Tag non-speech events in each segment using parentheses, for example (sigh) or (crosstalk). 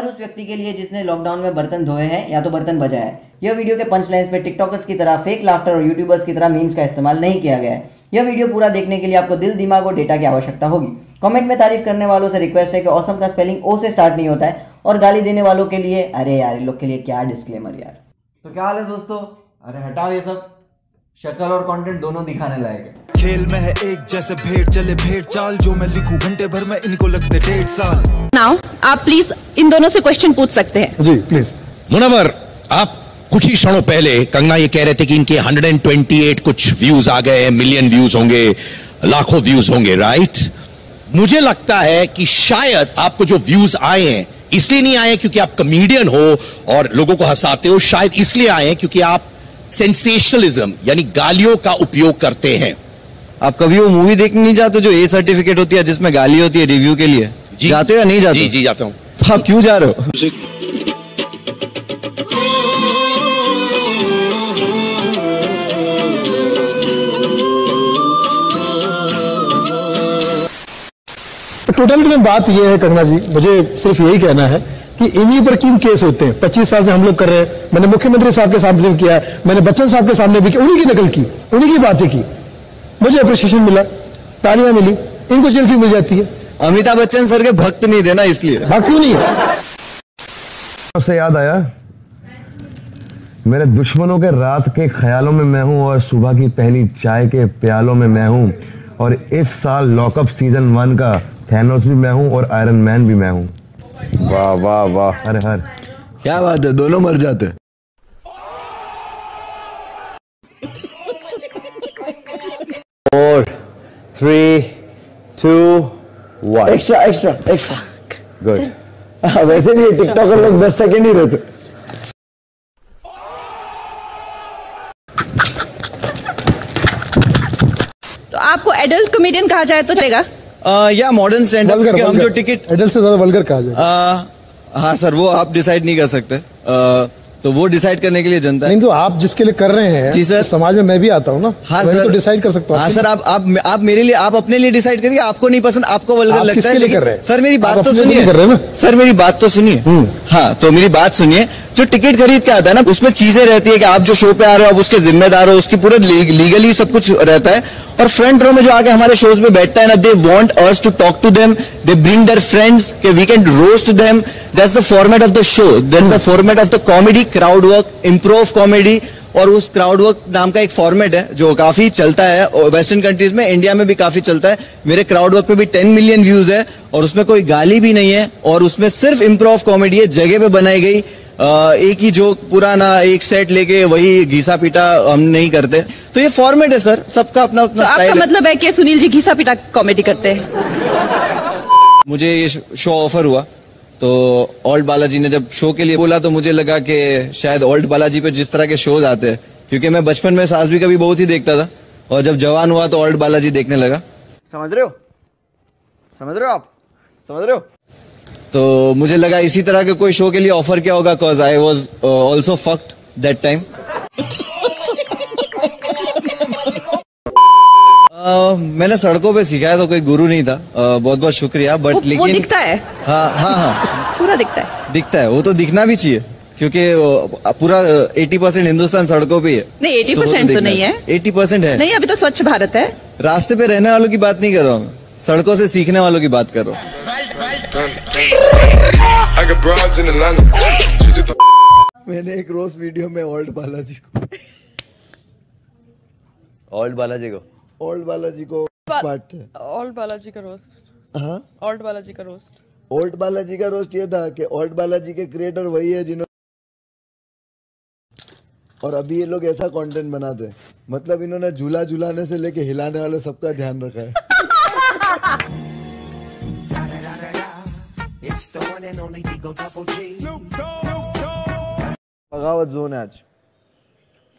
हर उस व्यक्ति के लिए जिसने लॉकडाउन में बर्तन धोए हैं या तो बर्तन बजाया है। यह वीडियो के पंच लाइन्स पे टिकटॉकर्स की तरह फेक लाफ्टर और यूट्यूबर्स की तरह मीम्स का इस्तेमाल नहीं किया गया है। यह वीडियो पूरा देखने के लिए आपको दिल, दिमाग और डेटा की आवश्यकता होगी। कमेंट में तारीफ़ करने वालों से रिक्वेस्ट है कि औसम का स्पेलिंग ओ से स्टार्ट नहीं होता है और गाली देने वालों के लिए, अरे यार लोग के लिए क्या डिस्क्लेमर यार। तो क्या हाल है दोस्तों? अरे हटाओ ये सब। शक्ल और कंटेंट दोनों दिखाने लायक है। खेल में है एक जैसे भेड़ चले भेड़ चाल जो मैं लिखूं घंटे भर में इनको लगते डेढ़ साल। नाउ आप प्लीज़ इन दोनों से क्वेश्चन पूछ सकते हैं। जी प्लीज़ मुनवर आप कुछ ही क्षणों पहले कंगना ये कह रहे थे कि इनके 128 कुछ व्यूज़ आ गए हैं मिलियन व्यूज़ होंगे लाखों व्यूज़ होंगे राइट मुझे लगता है कि शायद आपको जो व्यूज़ आए हैं इसलिए नहीं आए क्योंकि आप कमेडियन हो और लोगों को हंसाते हो शायद इसलिए आए हैं क्योंकि आप सेंसेशनलिज्म यानी गालियों का उपयोग करते हैं। आप कभी वो मूवी देखने नहीं जाते जो ए सर्टिफिकेट होती है जिसमें गाली होती है रिव्यू के लिए? जी। जाते हो या नहीं जाते? जी जी जाता हूँ। तो आप क्यों जा रहे हो? टोटल में बात यह है कंगना जी मुझे सिर्फ़ यही कहना है कि इन्हीं पर क्यों केस होते हैं? पच्चीस साल से हम लोग कर रहे हैं। मैंने मुख्यमंत्री साहब के सामने भी किया है। मैंने बच्चन साहब के सामने भी किया। उन्हीं की नकल की उन्हीं की बातें की। मुझे अप्रिशिएशन मिला तालियाँ मिली इनको जेल क्यों मिल जाती है? अमिताभ बच्चन सर के भक्त नहीं थे ना इसलिए। बात क्यों नहीं है? उससे याद आया? मेरे दुश्मनों के रात के ख्यालों में मैं हूँ और सुबह की पहली चाय के प्यालों में मैं हूँ। और इस साल लॉकअप सीज़न वन का थैनोस भी मैं हूँ और आयरन मैन भी मैं हूँ। वाह वाह वाह। हर हर। क्या बात है दोनों मर जाते हैं। Four three two one extra extra extra good वैसे भी टिकटॉकर लोग दस सेकेंड ही रहते। तो आपको एडल्ट कॉमेडियन कहा जाए तो चलेगा। या मॉडर्न स्टैंड अप हम जो टिकट एडल्ट से ज़्यादा वल्गर कहा जाए। हाँ सर वो आप डिसाइड नहीं कर सकते। आ, तो वो डिसाइड करने के लिए जनता नहीं तो आप जिसके लिए कर रहे हैं जी सर। तो समाज में मैं भी आता हूँ ना। हाँ सर तो डिसाइड कर सकता हूँ। हाँ सर आप आप आप मेरे लिए आप अपने लिए डिसाइड करिए आपको नहीं पसंद आपको वल्गर आप लगता है लिए कर रहे हैं? सर मेरी बात तो सुनिए? सर मेरी बात तो सुनिए। हाँ तो मेरी बात सुनिए। जो टिकट खरीद के आता है ना, उसमें चीज़ें रहती है कि आप जो शो पे आ रहे हो, आप उसके जिम्मेदार हो, उसकी पूरे लीगली सब कुछ रहता है। और फ्रंट रो में जो आके हमारे शोज़ में बैठता है ना they want us to talk to them they bring their friends के we can roast them that's the format of the show that's the format of the comedy crowd work improv comedy और उस crowd work नाम का एक format है, जो काफ़ी चलता है। वेस्टर्न कंट्रीज़ में इंडिया में भी काफ़ी चलता है। मेरे क्राउड वर्क पे भी 10 मिलियन व्यूज़ है, और उसमें कोई गाली भी नहीं है। और उसमें सिर्फ़ इम्प्रोव कॉमेडी है, जगह पे बनाई गई। एक ही जोक पुराना एक सेट लेके वही घीसा पीटा हम नहीं करते। तो ये फॉर्मेट है सर सबका अपना तो अपना आपका स्टाइल मतलब है कि सुनील जी घिसा पिटा कॉमेडी करते हैं? मुझे ये शो ऑफ़र हुआ। तो ओल्ड बालाजी ने जब शो के लिए बोला तो मुझे लगा कि शायद ओल्ड बालाजी पे जिस तरह के शोज़ आते हैं। क्योंकि मैं बचपन में सास भी कभी बहुत ही देखता था। और जब जवान हुआ तो ओल्ड बालाजी देखने लगा। समझ रहे हो? समझ रहे हो आप? समझ रहे हो? तो मुझे लगा इसी तरह के कोई शो के लिए ऑफ़र क्या होगा cause I was also fucked that time मैंने सड़कों पे सीखा है तो कोई गुरु नहीं था। Uh, बहुत बहुत शुक्रिया वो, बट वो लेकिन दिखता है? हाँ हाँ हाँ। पूरा दिखता है? दिखता है वो तो दिखना भी चाहिए क्योंकि पूरा 80 परसेंट हिंदुस्तान सड़कों पे है नहीं 80% वो तो दिखना नहीं है। 80 परसेंट है। नहीं अभी तो स्वच्छ भारत है। रास्ते पे रहने वालों की बात नहीं कर रहा हूँ सड़कों से सीखने वालों की बात कर रहा हूँ। I got broads in Atlanta. She's at the मैंने एक रोज वीडियो में ओल्ड बालाजी को ओल्ड बालाजी को। ओल्ड बालाजी को स्मार्ट थे। ओल्ड बालाजी का रोस्ट हाँ? ओल्ड बालाजी का रोस्ट ओल्ड बालाजी का रोस्ट ये था कि ओल्ड बालाजी के क्रिएटर वही है जिन्होंने और अभी ये लोग ऐसा कंटेंट बनाते हैं। मतलब इन्होंने झूला झूलाने से लेके हिलाने वाले सबका ध्यान रखा है। बगावत जोन है आज।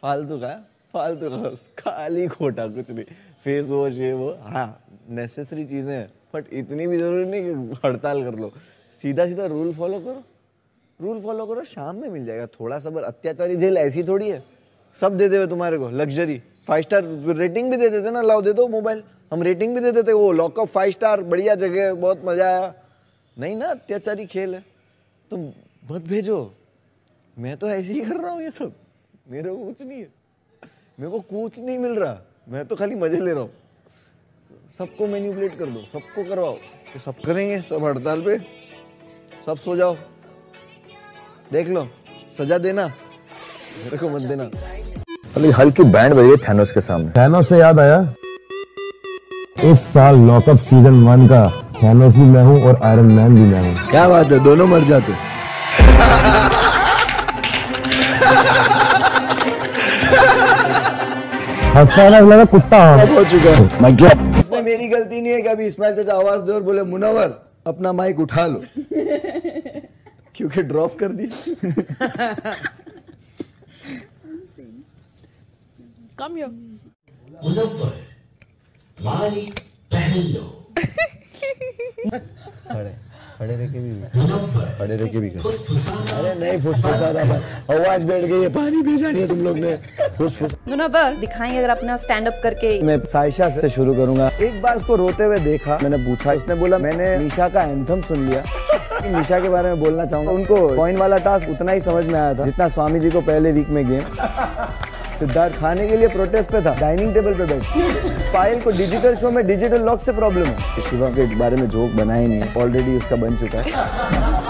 फालतू का फालतू का खाली खोटा कुछ नहीं। फेस वॉश ये वो। हाँ नेसेसरी चीज़ें हैं बट इतनी भी ज़रूरी नहीं कि हड़ताल कर लो। सीधा सीधा रूल फॉलो करो। रूल फॉलो करो शाम में मिल जाएगा। थोड़ा सबर अत्याचारी जेल ऐसी थोड़ी है। सब दे देवे तुम्हारे को लग्जरी फाइव स्टार रेटिंग भी दे देते ना लाओ दे दो मोबाइल हम रेटिंग भी दे देते वो लॉकअप फाइव स्टार बढ़िया जगह बहुत मज़ा आया। नहीं ना अत्याचारी खेल है। तो मत भेजो। मैं तो ऐसे ही कर रहा हूँ ये सब। मेरे को कुछ नहीं है। मेरे को कुछ नहीं मिल रहा। मैं तो खाली मज़े ले रहा हूँ। सबको मैनिपुलेट कर दो सबको करवाओ। तो सब करेंगे सब हड़ताल पे। सब सो जाओ। देख लो सजा देना। मेरे को मत देना। अभी हल्की बैंड बजी थैनोस के सामने। थैनोस से याद आया? इस साल लॉकअप सीज़न वन का थैनोस भी मैं हूँ और आयरन मैन भी मैं हूँ। क्या बात है? दोनों मर जाते। हंसता है ना लगा कुत्ता हो। चुका है। मैं क्या इसमें मेरी गलती नहीं है कि अभी इस्माइल चाचा आवाज़ दे और बोले मुनवर अपना माइक उठा लो। (laughs) क्योंकि ड्रॉप कर दी। Come here. (laughs) खड़े रह के भी खड़े रह भी अरे नहीं फुसफुसा रहा आवाज़ बैठ गई है पानी भेजा नहीं तुम लोग ने फुसफुस दिखाएँगे अगर अपना स्टैंड अप करके। मैं साइशा से शुरू करूँगा। एक बार उसको रोते हुए देखा, मैंने पूछा, उसने बोला, मैंने निशा का एंथम सुन लिया। (laughs) निशा के बारे में बोलना चाहूँगा। उनको कॉइन वाला टास्क उतना ही समझ में आया था जितना स्वामी जी को पहले वीक में गेम सिद्धार्थ खाने के लिए प्रोटेस्ट पे था डाइनिंग टेबल पे बैठ। पायल को डिजिटल शो में डिजिटल लॉक से प्रॉब्लम है शिवा के बारे में जोक बनाए नहीं ऑलरेडी उसका बन चुका है।